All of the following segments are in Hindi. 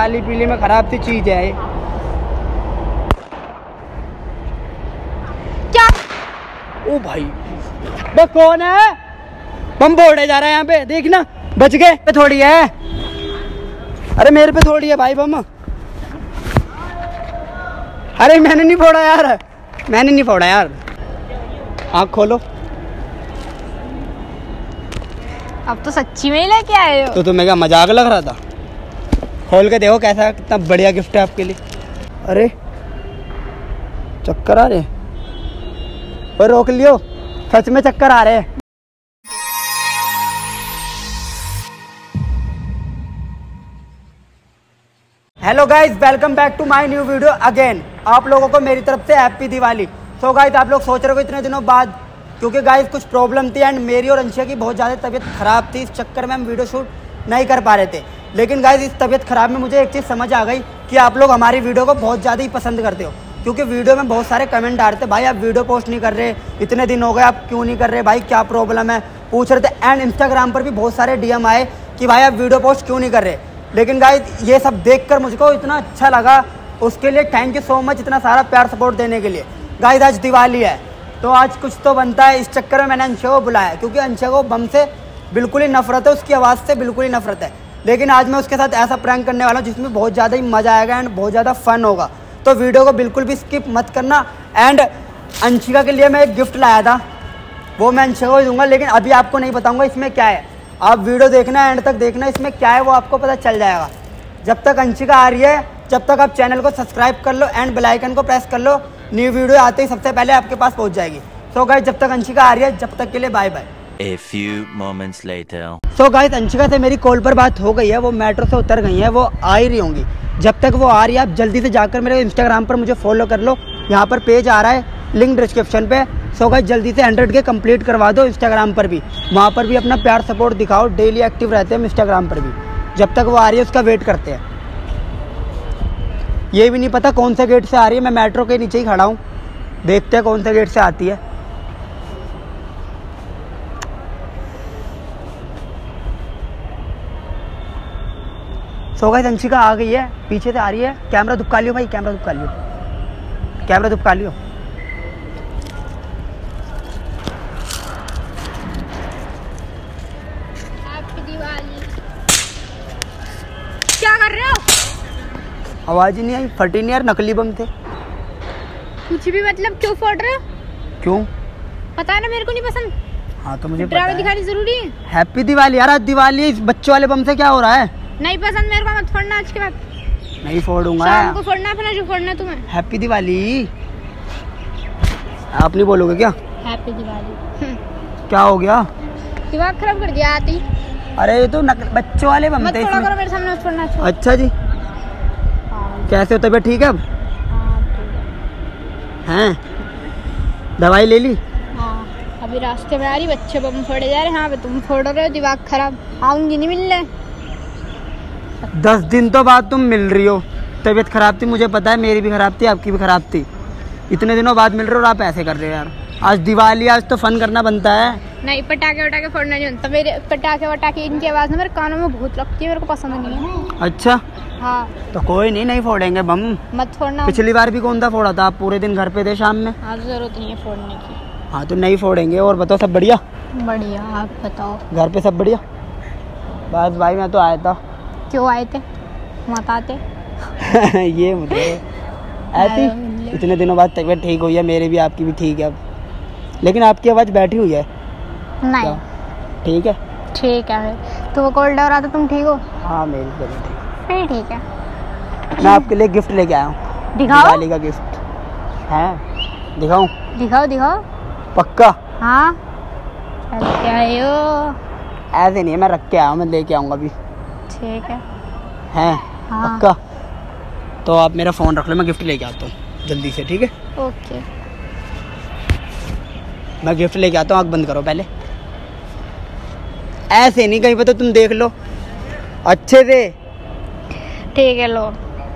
काली पीली में खराब सी चीज़ है क्या? ओ भाई बे कौन है। बम फोड़े जा रहा है यहाँ पे देखना बच गए। पे थोड़ी है। अरे मेरे पे थोड़ी है भाई बम। अरे मैंने नहीं फोड़ा यार। मैंने नहीं फोड़ा यार। आँख खोलो। अब तो सच्ची में ही लेके आए हो। तो तुम्हें क्या मज़ाक लग रहा था? खोल के देखो कैसा, कितना बढ़िया गिफ्ट है आपके लिए। अरे, चक्कर आ रहे और रोक लियो। सच में चक्कर आ रहे हैं। Hello guys welcome back to my new video again आप लोगों को मेरी तरफ़ से हैप्पी दिवाली। सो गाइज़ आप लोग सोच रहे हो इतने दिनों बाद, क्योंकि गाइज़ कुछ प्रॉब्लम थी एंड मेरी और अंशिया की बहुत ज़्यादा तबीयत खराब थी, इस चक्कर में हम वीडियो शूट नहीं कर पा रहे थे। लेकिन गाइज़ इस तबीयत खराब में मुझे एक चीज़ समझ आ गई कि आप लोग हमारी वीडियो को बहुत ज़्यादा ही पसंद करते हो। क्योंकि वीडियो में बहुत सारे कमेंट आ रहे थे, भाई, आप वीडियो पोस्ट नहीं कर रहे, इतने दिन हो गए, आप क्यों नहीं कर रहे, भाई, क्या प्रॉब्लम है? पूछ रहे थे। एंड इंस्टाग्राम पर भी बहुत सारे डीएम आए कि, भाई, आप वीडियो पोस्ट क्यों नहीं कर रहे? लेकिन गाइज़ ये सब देखकर मुझको इतना अच्छा लगा उसके लिए थैंक यू सो मच इतना सारा प्यार सपोर्ट देने के लिए। गाइज़ आज दिवाली है तो आज कुछ तो बनता है। इस चक्कर में मैंने अंशा को बुलाया, क्योंकि अंशा को बम से बिल्कुल ही नफरत है, उसकी आवाज़ से बिल्कुल ही नफरत है। लेकिन आज मैं उसके साथ ऐसा प्रैंक करने वाला हूँ जिसमें बहुत ज़्यादा ही मज़ा आएगा एंड बहुत ज़्यादा फन होगा। तो वीडियो को बिल्कुल भी स्किप मत करना एंड अंशिका के लिए मैं एक गिफ्ट लाया था। वो मैं अंशिका को दूँगा, लेकिन अभी आपको नहीं बताऊँगा इसमें क्या है। आप वीडियो देखना एंड तक देखना, इसमें क्या है वो आपको पता चल जाएगा। जब तक अंशिका आ रही है, जब तक आप चैनल को सब्सक्राइब कर लो एंड बेलाइकन को प्रेस कर लो न्यू वीडियो आते ही सबसे पहले आपके पास पहुँच जाएगी। सो गाइस जब तक अंशिका आ रही है, जब तक के लिए bye bye A few moments later. So guys Anshika से मेरी कॉल पर बात हो गई है, वो मेट्रो से उतर गई है, वो आ ही रही होंगी। जब तक वो आ रही है, आप जल्दी से जाकर मेरे इंस्टाग्राम पर मुझे फॉलो कर लो। यहाँ पर पेज आ रहा है लिंक डिस्क्रिप्शन पे। सो so गाइस जल्दी से हंड्रेड के कंप्लीट करवा दो इंस्टाग्राम पर भी। वहाँ पर भी अपना प्यार सपोर्ट दिखाओ डेली एक्टिव रहते हैं इंस्टाग्राम पर भी। जब तक वो आ रही है, उसका वेट करते हैं। ये भी नहीं पता कौन से गेट से आ रही है, मैं मेट्रो के नीचे ही खड़ा हूँ। देखते हैं कौन से गेट से आती है। सो गाइस अंशिका आ गई है पीछे से आ रही है। कैमरा दुपका लियो भाई कैमरा दुपका लियो। कैमरा दुपका लियो। दिवाली। क्या कर रहे हो? आवाज़ ही नहीं आई। फटी नहीं यार नकली बम थे। कुछ भी मतलब क्यों फोड़ रहे हो? क्यों? पता है ना मेरे को नहीं पसंद। हाँ तो मुझे पता है। दिखानी ज़रूरी है। हैप्पी दिवाली। यार दिवाली इस बच्चों वाले बम से क्या हो रहा है? नहीं पसंद मेरे को मत फोड़ना आज के बाद। नहीं फोड़ूँगा। शाम को फोड़ना अपना जो फोड़ना तुम्हें। हैप्पी दिवाली। आप नहीं बोलोगे क्या? हैप्पी दिवाली। क्या हो गया? दिमाग खराब कर दिया आती। अरे ये तो नक, बच्चों वाले बम मत थे फोड़ा इसमें। करो मेरे सामने मत फोड़ना छोड़। अच्छा जी। हाँ, कैसे हो तबीयत ठीक है अब? हाँ, है। हैं? दवाई ले ली? हाँ अभी रास्ते में आ रही बच्चे बम फोड़े जा रहे हैं। हाँ तुम फोड़ रहे हो दिमाग खराब। आऊँगी नहीं मिलने। दस दिन तो बाद तुम मिल रही हो। तबीयत खराब थी मुझे पता है मेरी भी खराब थी आपकी भी खराब थी। इतने दिनों बाद मिल रहे हो और आप ऐसे कर रहे हो यार। आज दिवाली आज तो फन करना बनता है। नहीं पटाखे वटाखे फोड़ना नहीं बनता। मेरे पटाखे वटाखे इनकी आवाज़ ना मेरे कानों में बहुत लगती है मेरे को पसंद नहीं है। अच्छा? हाँ। तो कोई नहीं नहीं फोड़ेंगे बम। मत फोड़ना। पिछली बार भी कौन सा फोड़ा था? आप पूरे दिन घर पे थे शाम में? हाँ ज़रूरत नहीं है फोड़ने की। हाँ तो नहीं फोड़ेंगे। और बताओ सब बढ़िया? बढ़िया आप बताओ। घर पे सब बढ़िया? बस भाई मैं तो आया था। क्यों आए थे? मत आते। ये मुझे। ऐसी इतने दिनों बाद तबीयत ठीक हुई है मेरी भी आपकी भी ठीक है अब। लेकिन आपकी आवाज़ बैठी हुई है। नहीं। ठीक है? ठीक है तो वो कोल्ड हो रहा था तुम ठीक हो? हाँ मेरी तबीयत ठीक। फिर ठीक है। मैं आपके लिए गिफ्ट लेके आया हूँ। दिखाओ। दिवाली का गिफ्ट। है? दिखाऊँ? दिखाओ दिखाओ। पक्का? हाँ। हो। ऐसे नहीं है मैं रख के आया हूँ मैं लेके आऊँगा अभी। ठीक है। हैं? हाँ। पक्का? तो आप मेरा फ़ोन रख लो मैं गिफ्ट लेके आता हूँ जल्दी से ठीक है? ओके। मैं गिफ्ट लेके आता हूँ आँख बंद करो पहले। ऐसे नहीं कहीं पे तो तुम देख लो। अच्छे से। ठीक है लो।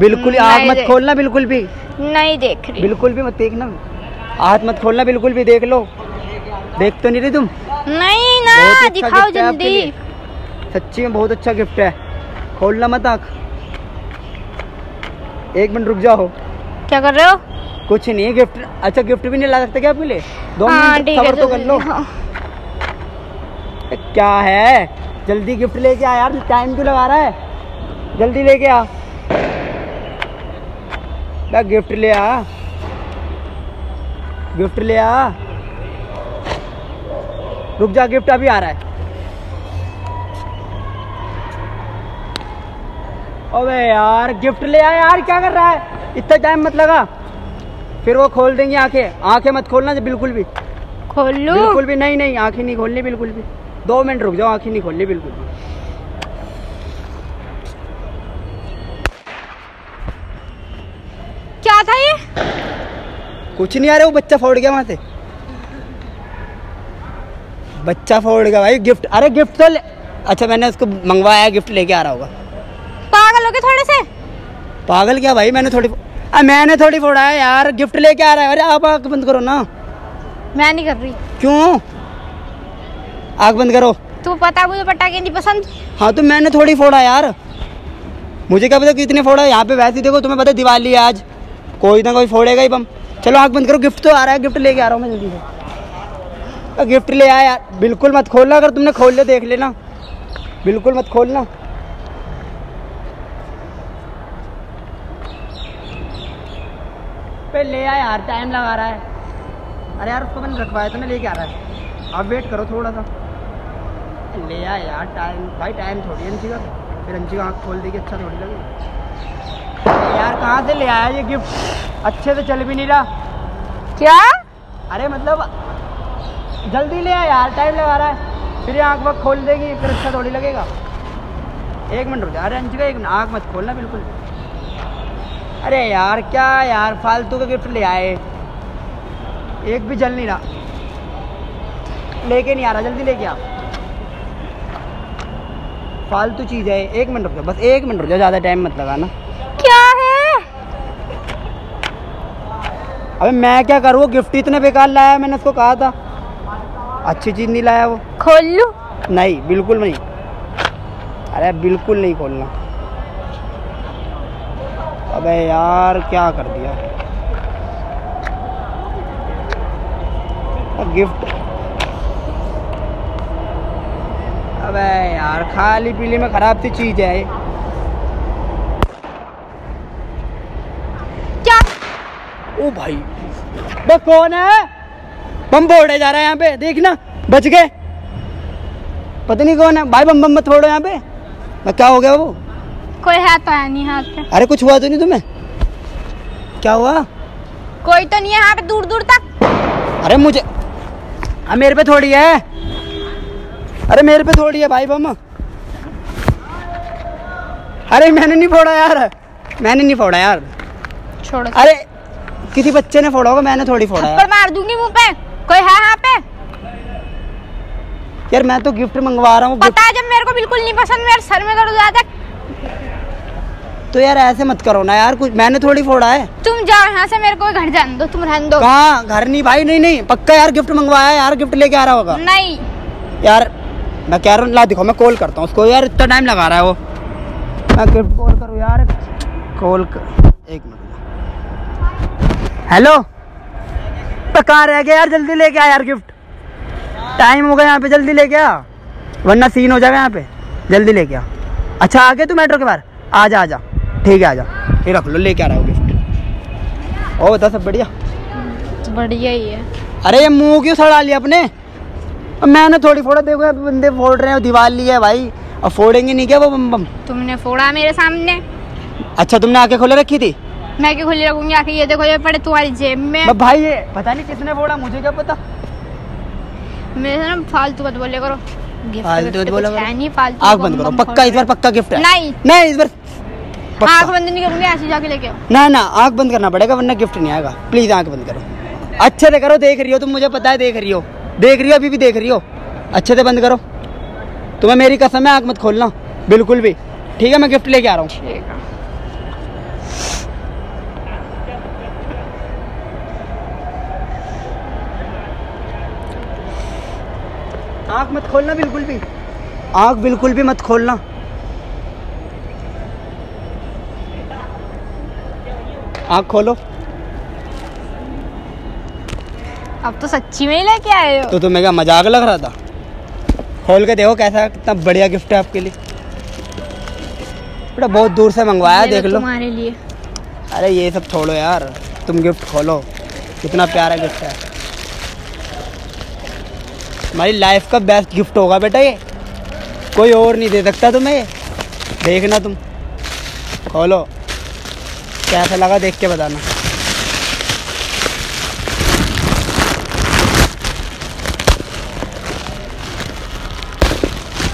बिल्कुल आँख मत खोलना बिल्कुल भी। नहीं देख रही। बिल्कुल भी मत देखना। हाथ मत खोलना बिल्कुल भी देख लो। देख तो नहीं रही तुम? नहीं ना अच्छा दिखाओ जल्दी। सच्ची में बहुत अच्छा गिफ्ट है। खोलना मत आँख। एक मिनट रुक जाओ। क्या कर रहे हो? कुछ नहीं गिफ्ट अच्छा गिफ्ट भी नहीं ला सकते क्या आपके लिए? दो हाँ मिनट है तो कर लो। हाँ। क्या है? जल्दी गिफ्ट लेके आ यार टाइम क्यों लगा रहा है? जल्दी लेके आ। बे, गिफ्ट ले आ। गिफ्ट ले आ। रुक जा गिफ्ट अभी आ रहा है। अबे यार गिफ्ट ले आ यार क्या कर रहा है? इतना टाइम मत लगा। फिर वो खोल देंगे आँखें। आँखें मत खोलना बिल्कुल भी। खोल? लूँ बिल्कुल भी नहीं नहीं आँखें नहीं खोलनी बिल्कुल भी। दो मिनट रुक जाओ आँखें नहीं खोलनी बिल्कुल भी। क्या था ये? कुछ नहीं आ रहा वो बच्चा फोड़ गया वहाँ से। बच्चा फोड़ गया भाई गिफ्ट अरे गिफ्ट तो अच्छा मैंने उसको मंगवाया गिफ्ट लेके आ रहा होगा। पागल हो गए थोड़े से? पागल क्या भाई? मैंने थोड़ी आ, मैंने थोड़ी फोड़ा है यार। गिफ्ट लेके आ रहा है। अरे आप आँख बंद करो ना। मैं नहीं कर रही। क्यों? आँख बंद करो। तू पता मुझे पटाखे नहीं पसंद? हाँ तो मैंने थोड़ी फोड़ा यार। मुझे क्या पता कितने फोड़ा है? यहाँ पे वैसे देखो तुम्हें पता दिवाली है आज। कोई ना कोई फोड़ेगा ही बम। चलो आँख बंद करो। गिफ्ट तो आ रहा है। गिफ्ट लेके आ रहा हूँ मैं जल्दी से। गिफ्ट ले आया यार। बिल्कुल मत खोलना। अगर तुमने खोल लिया देख लेना। बिल्कुल मत खोलना। पे ले आया यार टाइम लगा रहा है। अरे यार उसको मैंने रखवाया था ना लेके आ रहा है। आप वेट करो थोड़ा सा। ले आया यार टाइम भाई टाइम थोड़ी है अंशी का। फिर अंशी का आँख खोल देगी अच्छा थोड़ी लगे। यार कहाँ से ले आया ये गिफ्ट अच्छे से चल भी नहीं रहा। क्या? अरे मतलब जल्दी ले आया यार टाइम लगा रहा है। फिर आँख वक्त खोल देगी फिर अच्छा थोड़ी लगेगा। एक मिनट रुक जा अरे अंशी का एक मिनट आँख मत खोलना बिल्कुल। अरे यार क्या यार फालतू का गिफ्ट ले आए। एक भी जल नहीं रहा। लेके नहीं आ रहा जल्दी लेके आ। फालतू चीज़ है एक मिनट रुक जाओ बस एक मिनट रुक जाओ ज़्यादा टाइम मत लगाना। क्या है? अबे मैं क्या करूँ गिफ्ट इतने बेकार लाया मैंने उसको कहा था। अच्छी चीज़ नहीं लाया वो। खोल लूँ? नहीं बिल्कुल नहीं। अरे बिल्कुल नहीं खोलना। अबे यार क्या कर दिया? गिफ्ट अबे यार खाली पीली में खराब सी चीज़ है क्या? ओ भाई बे कौन है? बम फोड़े जा रहा है यहाँ पे देखना बच गए। पता नहीं कौन है भाई बम बम मत फोड़ो यहाँ पे। मैं क्या हो गया वो? कोई है तो है नहीं यहाँ पे। अरे कुछ हुआ तो नहीं तुम्हें? क्या हुआ? कोई तो नहीं है यहाँ पे दूर दूर तक। अरे मुझे हाँ मेरे पे थोड़ी है। अरे मेरे पे थोड़ी है भाई बम। अरे मैंने नहीं फोड़ा यार। मैंने नहीं फोड़ा यार। छोड़ो। अरे किसी बच्चे ने फोड़ा होगा मैंने थोड़ी फोड़ा थप्पड़ मार दूँगी मुँह पे। कोई है यहाँ पे? यार मैं तो गिफ्ट मंगवा रहा हूँ पता है जब मेरे को बिल्कुल नहीं पसंद मेरे सर में दर्द हो जाता है। तो यार ऐसे मत करो ना यार कुछ मैंने थोड़ी फोड़ा है। तुम जाओ यहाँ से मेरे को घर जाने दो तुम रहने दो। कहाँ? घर नहीं भाई नहीं नहीं पक्का यार गिफ्ट मंगवाया यार गिफ्ट लेके आ रहा होगा। नहीं। यार मैं कह रहा हूँ ला दिखो मैं कॉल करता हूँ उसको। यार इतना टाइम लगा रहा है वो। मैं गिफ्ट कॉल करूँ यार। कॉल कर एक मिनट हेलो कहाँ रह गया यार? जल्दी लेके आ यार गिफ्ट टाइम हो गया यहाँ पे जल्दी लेके आ। वरना सीन हो जाएगा यहाँ पे। जल्दी लेके आ। अच्छा आ गए तू मेट्रो के बाहर? आ जा आ जा। ठीक है आ जा। ये रख लो लेके आ रहा हूँ गिफ्ट ओ बता सब बढ़िया? बढ़िया ही है। अरे ये मुँह क्यों सड़ा लिया अपने? मैंने थोड़ी फोड़ा देखो बंदे फोड़ रहे हैं दिवाली है भाई। अब फोड़ेंगे नहीं क्या वो बम बम? तुमने फोड़ा मेरे सामने? अच्छा तुमने आके खोले रखी थी? मैं क्यों खुली रखूँगी आके ये देखो ये पड़े तुम्हारी जेब में। भाई ये पता नहीं किसने फोड़ा मुझे क्या पता? मेरे से ना फालतू मत बोले करो। फालतू मत बोला नहीं फालतू आग बंद करो पक्का इस बार पक्का गिफ्ट है। नहीं। नहीं इस बार। आँख बंद नहीं करूँगी ऐसे जाके लेके ना ना आँख बंद करना पड़ेगा वरना गिफ्ट नहीं आएगा। प्लीज़ आँख बंद करो। अच्छे से करो देख रही हो तुम मुझे पता है देख रही हो। देख रही हो अभी भी देख रही हो। अच्छे से बंद करो। तुम्हें मेरी कसम है आँख मत खोलना। बिल्कुल भी। ठीक है मैं गिफ्ट लेके आ रहा हूँ। आँख मत खोलना बिल्कुल भी। आँख बिल्कुल भी मत खोलना। आँख खोलो। अब तो सच्ची में ही लेके आए हो। तो तुम्हें क्या मज़ाक लग रहा था। खोल के देखो कैसा कितना बढ़िया गिफ्ट है आपके लिए। बेटा बहुत दूर से मंगवाया देख लो। तुम्हारे लिए। अरे ये सब छोड़ो यार तुम गिफ्ट खोलो। कितना प्यारा गिफ्ट है। हमारी लाइफ का बेस्ट गिफ्ट होगा बेटा ये। कोई और नहीं दे सकता तुम्हें ये। देखना तुम। खोलो। कैसा लगा देख के बताना।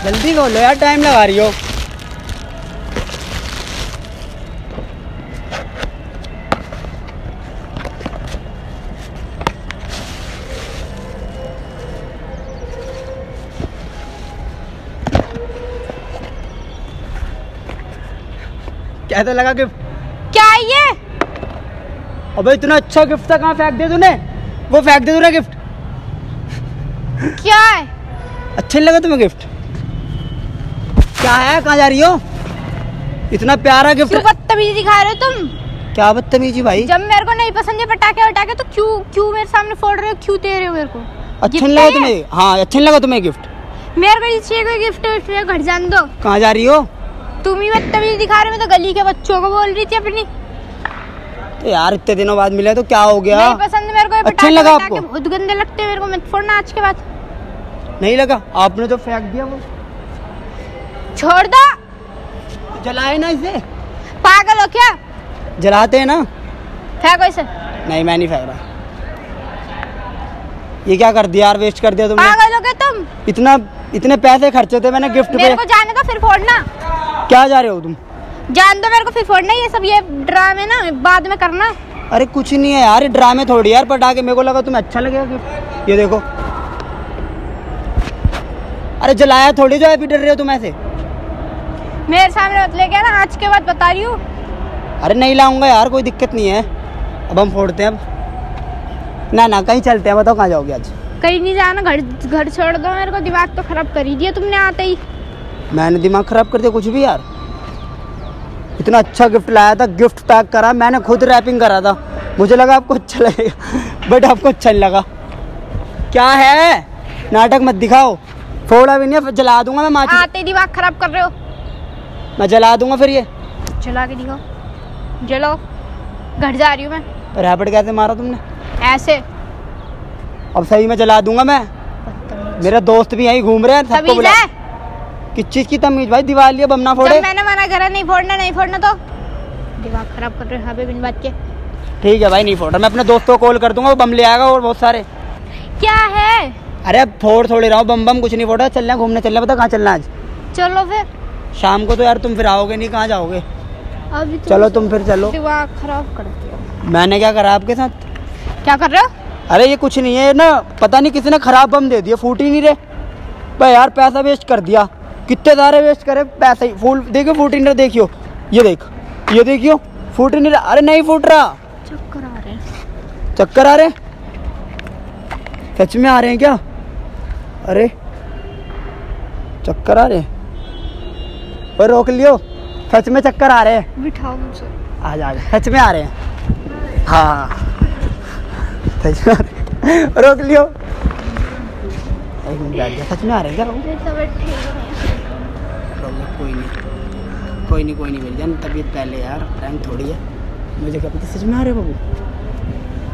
जल्दी खोलो यार टाइम लगा रही हो। कैसा लगा गिफ्ट ये अबे इतना अच्छा गिफ्ट था कहाँ फेंक दे तूने? वो फेंक दे तूने गिफ्ट क्या है? अच्छा नहीं लगा तुम्हें गिफ्ट क्या है? कहाँ जा रही हो? इतना प्यारा गिफ्ट क्यों बदतमीजी दिखा रहे हो तुम? क्या बदतमीजी भाई? जब मेरे को नहीं पसंद है पटाखे वटाखे तो क्यों क्यों मेरे सामने फोड़ रहे हो? क्यों दे रहे हो मेरे को? अच्छा नहीं लगा तुम्हें? हाँ अच्छा नहीं लगा तुम्हें गिफ्ट मेरे को चाहिए कोई गिफ्ट विफ्ट मेरे घर जान दो। कहाँ जा रही हो? तुम ही बदतमीजी दिखा रहे हो मैं तो गली के बच्चों को बोल रही थी अपनी। तो यार इतने दिनों बाद मिले तो क्या हो गया? नहीं पसंद मेरे को ये अच्छा लगा आपको? बहुत गंदे लगते मेरे को मत फोड़ना आज के बाद। नहीं लगा? आपने जो फेंक दिया वो? छोड़ दो। जलाए ना इसे। पागल हो क्या? जलाते हैं ना। फेंको इसे। नहीं मैं नहीं फेंक रहा। ये क्या कर दिया यार वेस्ट कर दिया तुमने? पागल हो गए तुम। इतना इतने पैसे खर्चे थे मैंने गिफ्ट मेरे पे को जाने का फिर फोड़ना। क्या जा रहे हो तुम? जान दो मेरे को फिर फोड़ना ये सब ये ड्रामे ना बाद में करना अरे कुछ नहीं है यार ड्रामे थोड़ी यार पटाखे मेरे को लगा तुम्हें अच्छा लगेगा गिफ्ट ये देखो। अरे जलाया थोड़ी जो है डर रहे हो तुम ऐसे। मेरे सामने मत लेके आना आज के बाद बता रही हूँ। अरे नहीं लाऊँगा यार कोई दिक्कत नहीं है। अब हम फोड़ते हैं अब। ना ना कहीं चलते हैं बताओ कहाँ जाओगे आज? कहीं नहीं जाना घर घर छोड़ दो मेरे को दिमाग तो खराब कर ही दिया तुमने आते ही। मैंने दिमाग खराब कर दिया कुछ भी यार। इतना अच्छा गिफ्ट लाया था गिफ्ट पैक करा मैंने खुद रैपिंग करा था। मुझे लगा आपको अच्छा लगेगा बट आपको अच्छा नहीं लगा। क्या है? नाटक मत दिखाओ। फोड़ा भी नहीं फिर जला दूँगा मैं माचिस। आते दिमाग खराब कर रहे हो। मैं जला दूँगा फिर ये। जला के दिखाओ। जलो घर जा रही हूँ मैं। रैपिड कैसे मारा तुमने? ऐसे। अब सही में जला दूँगा मैं। मेरा दोस्त भी यहीं घूम रहे हैं सबको बुला है। किस चीज़ की तमीज? भाई दिवाली अब हम ना फोड़े मैंने मना करा नहीं फोड़ना नहीं फोड़ना तो? दिमाग खराब कर रहे हो बिन बात के। ठीक है भाई नहीं फोड़ रहा मैं अपने दोस्तों को कॉल कर दूँगा वो बम ले आएगा और बहुत सारे। क्या है? अरे अब फोड़ थोड़ी रहा बम बम कुछ नहीं फोड़ा। रहे हैं घूमने चल रहे हैं बता कहाँ चलना आज? चलो फिर। शाम को तो यार तुम फिर आओगे नहीं कहाँ जाओगे? अभी तो चलो तुम फिर चलो। दिमाग खराब कर दिया मैंने क्या करा आपके साथ? क्या कर रहे हो? अरे ये कुछ नहीं है ना पता नहीं किसी ने खराब बम दे दिया फूट ही नहीं रहे। भाई यार पैसा वेस्ट कर दिया। कितने सारे वेस्ट करे पैसा ही? फूल देखियो फूट ही देखियो। ये देख ये देखियो फूट ही अरे नहीं फूट रहा। चक्कर आ रहे चक्कर आ रहे सच में आ रहे हैं क्या? अरे चक्कर आ रहे और रोक लियो। सच में चक्कर आ रहे हैं। बिठाओ मुझे। आ जा सच में आ रहे हैं। हाँ। सच में आ रहे रोक लियो। सच में आ रहे हैं क्या? रोक कोई नहीं। कोई नहीं कोई नहीं मेरी जान, तबीयत पहले यार प्रैंक थोड़ी है। मुझे क्या पता, सच में आ रहे बाबू?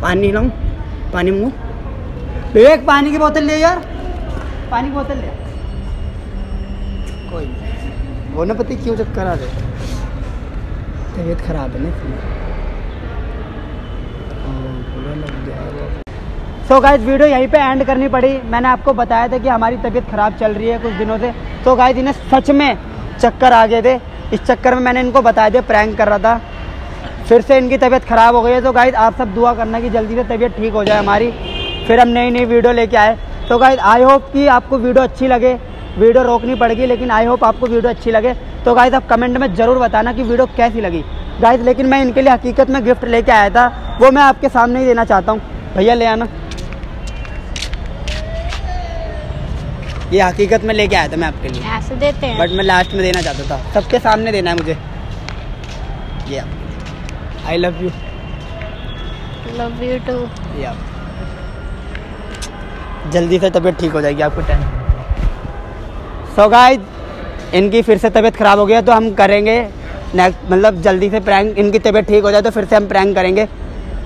पानी लाऊं? पानी मंगू विवेक, पानी की बोतल ले यार। पानी की बोतल ले। कोई नहीं। वो ना पता क्यों चक्कर आ रहे तबीयत खराब है ना इसलिए सो गाइस वीडियो यहीं पे एंड करनी पड़ी। मैंने आपको बताया था कि हमारी तबीयत ख़राब चल रही है कुछ दिनों से। तो गाइस इन्हें सच में चक्कर आ गए थे। इस चक्कर में मैंने इनको बताया था प्रैंक कर रहा था। फिर से इनकी तबीयत ख़राब हो गई है। तो गाइस आप सब दुआ करना कि जल्दी से तबीयत ठीक हो जाए हमारी। फिर हम नई नई वीडियो लेके आए। तो गाइस आई होप कि आपको वीडियो अच्छी लगे। वीडियो रोकनी पड़ेगी, लेकिन आई होप आपको वीडियो अच्छी लगे। तो गाइस आप कमेंट में ज़रूर बताना कि वीडियो कैसी लगी। गाइस लेकिन मैं इनके लिए हकीकत में गिफ्ट लेके आया था। वो मैं आपके सामने ही देना चाहता हूँ। भैया ले आना। ये हकीकत में लेके आया था मैं आपके लिए। ऐसे देते हैं। बट मैं लास्ट में देना चाहता था। सबके सामने देना है मुझे। ये I love you love you too या जल्दी से तबीयत ठीक हो जाएगी आपको टेंशन सो गाइस इनकी फिर से तबीयत ख़राब हो गया तो हम करेंगे नेक्स्ट मतलब जल्दी से प्रैंक इनकी तबीयत ठीक हो जाए तो फिर से हम प्रैंक करेंगे।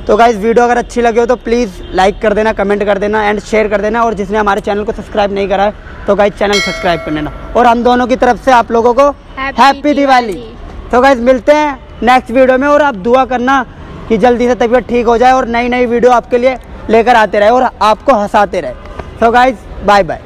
तो गाइज़ वीडियो अगर अच्छी लगे हो तो प्लीज़ लाइक कर देना कमेंट कर देना एंड शेयर कर देना और जिसने हमारे चैनल को सब्सक्राइब नहीं करा है तो गाइज़ चैनल सब्सक्राइब कर लेना। और हम दोनों की तरफ़ से आप लोगों को हैप्पी दिवाली। तो गाइज़ मिलते हैं नेक्स्ट वीडियो में और आप दुआ करना कि जल्दी से तबीयत ठीक हो जाए और नई नई वीडियो आपके लिए लेकर आते रहे और आपको हंसाते रहे। तो गाइज़ बाय बाय